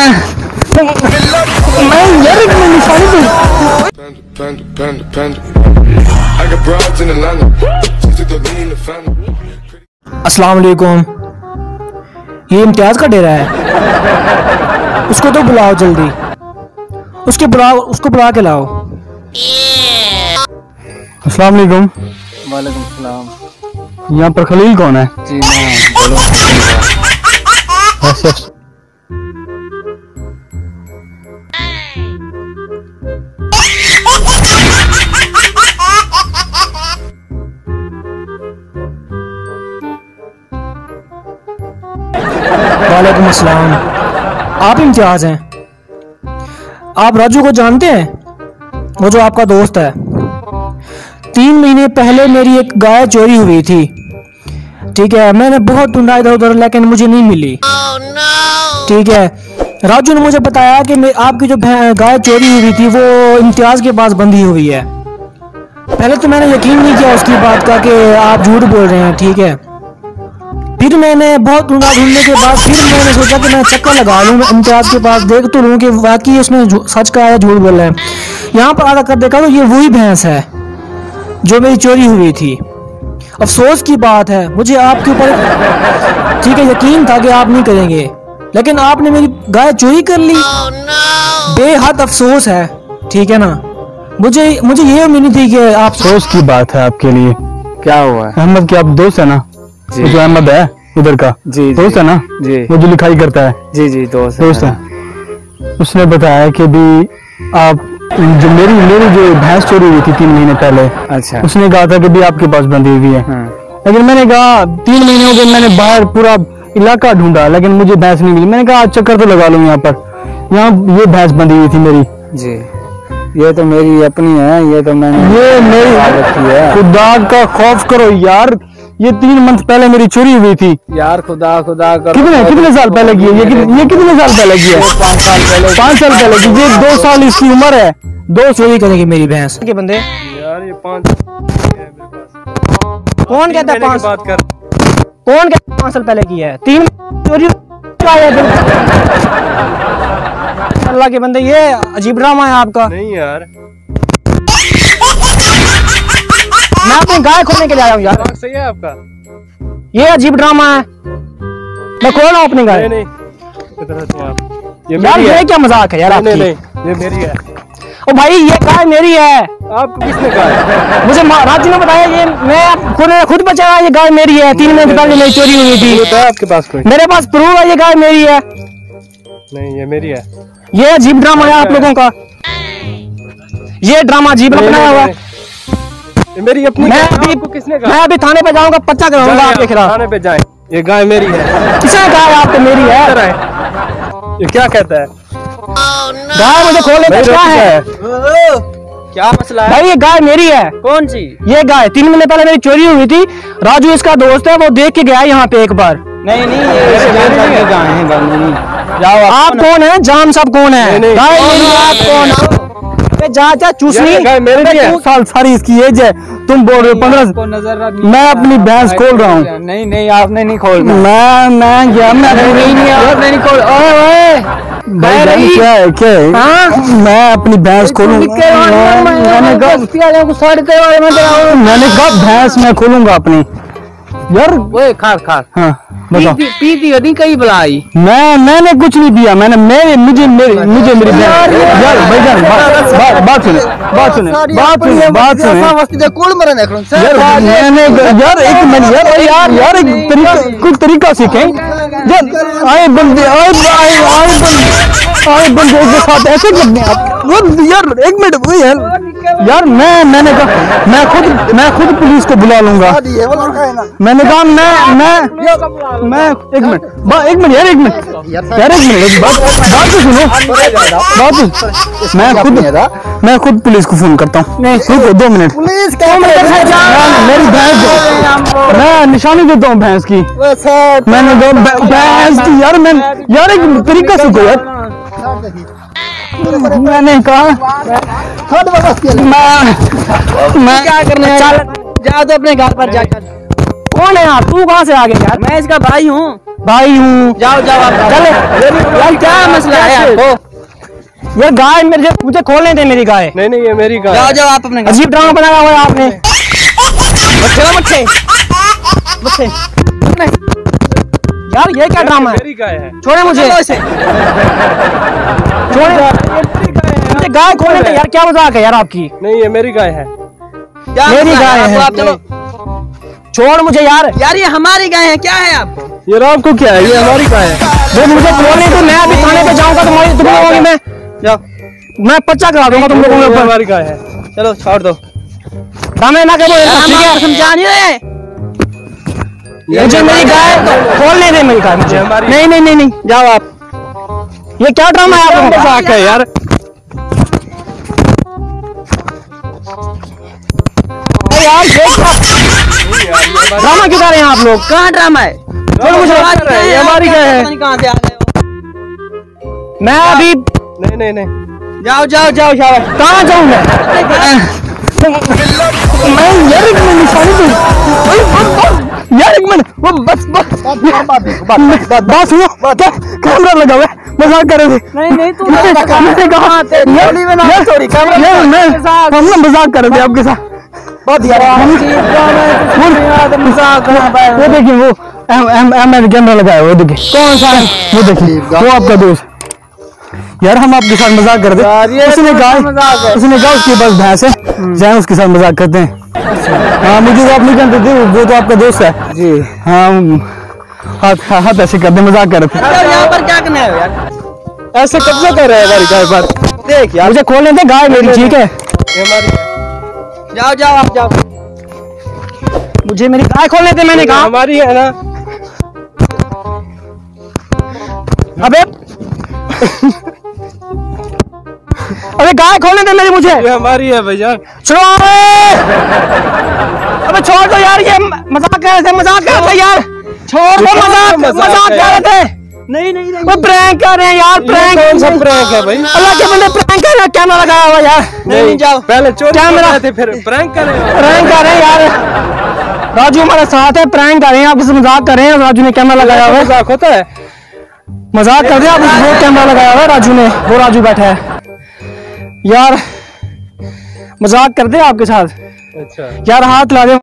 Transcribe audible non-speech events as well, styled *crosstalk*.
Panda, panda, panda, panda. I got broads in Atlanta. Just to lean the family. अस्सलाम वालेकुम ये इम्तियाज़ का डेरा है उसको तो बुलाओ जल्दी उसके बुलाओ उसको बुला के लाओ अस्सलाम वालेकुम वालेकुम सलाम यहाँ पर खलील कौन है जी मैं बोलो *laughs* वालेकुम अस्सलाम। आप इम्तियाज़ हैं। आप राजू को जानते हैं? वो जो आपका दोस्त है। तीन महीने पहले मेरी एक गाय चोरी हुई थी। ठीक है, मैंने बहुत ढूंढा इधर उधर, लेकिन मुझे नहीं मिली। ठीक है, राजू ने मुझे बताया कि मैं आपकी जो गाय चोरी हुई थी, वो इम्तियाज़ के पास बंधी हुई है। पहले तो मैंने यकीन नहीं किया उसकी बात का कि आप झूठ बोल रहे हैं, ठीक है। फिर मैंने बहुत ढूंढा ढूँढने के बाद फिर मैंने सोचा कि मैं चक्कर लगा लूँ इम्तियाज़ के पास देख तो लूँ कि वाकई उसने सच कहा है झूठ बोला है। यहाँ पर आकर देखा तो ये वही भैंस है जो मेरी चोरी हुई थी। अफसोस की बात है मुझे आपके ऊपर ठीक है यकीन था कि आप नहीं करेंगे लेकिन आपने मेरी गाय चोरी कर ली। बेहद अफसोस है ठीक है ना? मुझे मुझे ये उम्मीद नहीं थी कि आप अफसोस की बात है आपके लिए। क्या हुआ है? अहमद के आप दोस्त है ना। वो जो अहमद है उधर का। जी। दोस्त है ना? जी। वो जो लिखाई करता है। जी जी दोस्त दोस्त है। उसने बताया कि भी आप जो मेरी मेरी जो भैंस चोरी हुई थी तीन महीने पहले अच्छा। उसने कहा था कि भी आपके पास बंधी हुई है। हाँ। लेकिन मैंने कहा तीन महीने हो गए मैंने बाहर पूरा इलाका ढूंढा लेकिन मुझे भैंस नहीं मिली। मैंने कहा आज चक्कर तो लगा लूँ यहाँ पर। यहाँ ये भैंस बंधी हुई थी मेरी। जी। ये तो मेरी अपनी है ये तो मैंने ये मेरी है। खुदा का खौफ करो यार। ये तीन मंथ पहले मेरी चोरी हुई थी। यार खुदा खुदा कर। कितने कितने साल पहले की है? ये कित- ये कितने साल पहले की है? पाँच साल पहले पाँच साल पहले की ये दो साल इसकी उम्र है। दो चोरी करेंगे मेरी भैंस। के बंदे। यार ये पाँच कौन कहता है पाँच? बात कर। कौन कहता है पाँच साल पहले की है? तीन चोरी अल्लाह के बंदे ये अजीब ड्रामा है आपका। नहीं यार। मैं अपनी गाय खोलने के लिए आया हूँ यार। सही है आपका? ये अजीब ड्रामा है। मैं खोल रहा हूँ अपनी गाय। नहीं इधर है ये यार ये क्या मज़ाक है यार नहीं आपकी? नहीं ये मेरी है। ओ भाई ये गाय मेरी है। आपको किसने कहा मुझे राजू ने बताया ये मैं खुद खुद बचाया ये गाय मेरी है। तीन महीने पहले मेरी चोरी हुई थी। ये है आपके पास कोई। मेरे पास प्रूफ है ये गाय मेरी है। नहीं ये मेरी है। ये अजीब ड्रामा है आप लोगों का। ये ड्रामा अजीब नहीं, बनाया हुआ है। नहीं। मेरी अपनी मैं अभी आपको किसने कहा? मैं अभी थाने पे जाऊँगा पर्चा कराऊँगा आपके खिलाफ। थाने पे जाएँ। ये गाय मेरी है। किसने कहा आपको मेरी है? ये क्या कहता है? गाय मुझे खोल लेता क्या है? क्या मसला है? भाई ये गाय मेरी है। कौन सी? ये गाय तीन महीने पहले मेरी चोरी हुई थी। राजू इसका दोस्त है वो देख के गया यहाँ पे एक बार। नहीं नहीं ये के गाय है। गाय नहीं जाओ आप कौन है? जान साहब कौन है? नहीं, नहीं। गाय मेरी आप कौन हो अबे जा जा चूसनी ये गाय मेरी नहीं है। साल सारी इसकी एज है। तुम बोल रहे हो पंद्रह नज़र मैं अपनी भैंस खोल रहा हूँ। नहीं नहीं आपने नहीं खोल मैं मैं यार मैं नहीं खोल ओए ओए। भाई क्या है क्या है? हाँ? मैं अपनी भैंस खोलूँगा। मैंने कहा भैंस मैं खोलूँगा अपनी। यार ओए खा खा। हाँ। बताओ। पी पी नहीं कहीं बुलाई मैं मैंने कुछ नहीं पिया मैंने मेरे मुझे मेरी मुझे मेरी बहन यार भाईजान बात बात बात सुने बात सुने बात सुने सुने। यार मैंने यार एक मिनट यार यार यार एक तरीका कुछ तरीका सीखें। यार आए बंदे आए आए आए बंदे आए बंदे के साथ ऐसे करने आप वो यार एक मिनट वो यार यार मैं मैंने कहा मैं खुद मैं खुद पुलिस को बुला लूँगा। मैंने कहा मैं मैं मैं एक मिनट एक मिनट यार एक मिनट। यार एक मिनट बात बात तो सुनो बात तो मैं खुद मैं खुद पुलिस को फ़ोन करता हूँ। रुको दो मिनट। मेरी भैंस दो मैं निशानी देता हूँ भैंस की। मैंने दो भैंस की यार मैं यार एक तरीका सीखो यार। मैंने कहा मैं मैं क्या करना है चल जा तो अपने घर पर जा कौन है यार तू कहाँ से आ गया यार मैं इसका भाई हूँ भाई हूँ जाओ जाओ आप चल यार क्या मसला है आपको यार गाय मेरे मुझे खोलने दे मेरी गाय नहीं नहीं ये मेरी गाय जाओ जाओ आप अपने अजीब ड्रामा बनाया हुआ है आपने बच्चे बच्चे बच्चे यार ये क्या ड्रामा है? है। छोड़े मुझे। छोड़े। गाय खोलने दे यार क्या मज़ाक है यार आपकी? नहीं ये मेरी गाय है। मेरी गाय है। आप चलो। छोड़ मुझे यार। यार ये हमारी गाय है क्या है आपको ये राम को क्या है? ये हमारी गाय है। वो मुझे खोलने दो मैं अभी थाने पे जाऊँगा तो तुम्हारी तुम लोगों की मैं जाओ मैं पर्चा करा दूँगा तुम लोगों के ऊपर। हमारी गाय है। चलो छोड़ दो। दामे ना करो हम ठीक है? समझा नहीं रहे मुझे मेरी गाय खोलने दे मेरी गाय मुझे। नहीं नहीं नहीं नहीं जाओ आप। ये क्या ड्रामा है आप लोगों का मज़ाक है यार? यार ये ड्रामा क्यों कर रहे हैं आप लोग? कहाँ ड्रामा है? चलो मुझे हमारी गाय ये है, है। कहाँ से आ गए हो। मैं अभी नहीं नहीं नहीं। जाओ जाओ जाओ शाबाश कहाँ जाऊँ मैं? *laughs* मैं यार मिनट निशानी बस, यार एक मिनट वो बस बस बात सुनो क्या कैमरा लगा हुआ है मज़ाक कर रहे थे नहीं नहीं तू मैंने कहा यार यार सॉरी कैमरा यार मैं हम ना मज़ाक कर रहे थे आपके साथ बहुत यार वो देखिए वो M M M M camera लगाया वो देखिए कौन सा वो देखिए वो आपका दोस्त यार हम आपके साथ मज़ाक करते हैं उसने कहा उसने कहा उसके पास भैंस है। जाए उसके साथ मज़ाक करते हैं। हाँ मुझे तो आप नहीं जानते थे वो तो आपका दोस्त है। जी। हाँ हाथ हाथ ऐसे करते मज़ाक कर रहे थे। यार यहाँ पर क्या करना है यार? ऐसे कब्जा कर रहे हैं हमारी गाय पर देख यार। मुझे खोलने दे गाय मेरी ठीक है? जाओ जाओ आप जाओ। मुझे मेरी गाय खोलने दे मैंने कहा। हमारी है ना? अबे। अबे गाय खोलने दे मेरी मुझे ये हमारी है भैया छोड़ो अबे अबे छोड़ दो यार ये मज़ाक कर रहे थे मज़ाक कर रहे थे यार छोड़ दो मज़ाक मज़ाक कर रहे थे नहीं नहीं नहीं वो प्रैंक कर रहे हैं यार प्रैंक कौन सा प्रैंक है भाई अल्लाह के बंदे प्रैंक कर रहे हैं कैमरा लगाया हुआ यार नहीं नहीं जाओ पहले चोरी क्या कर मेरा- रहे थे फिर प्रैंक कर रहे हो प्रैंक कर रहे हैं यार राजू हमारे साथ है प्रैंक कर रहे हैं आप किसी मज़ाक कर रहे हैं राजू ने कैमरा लगाया हुआ है मज़ाक होता है मज़ाक कर रहे हैं आप वो कैमरा लगाया हुआ है राजू ने वो राजू बैठा है यार मज़ाक कर दे आपके साथ। अच्छा। यार हाथ ला दे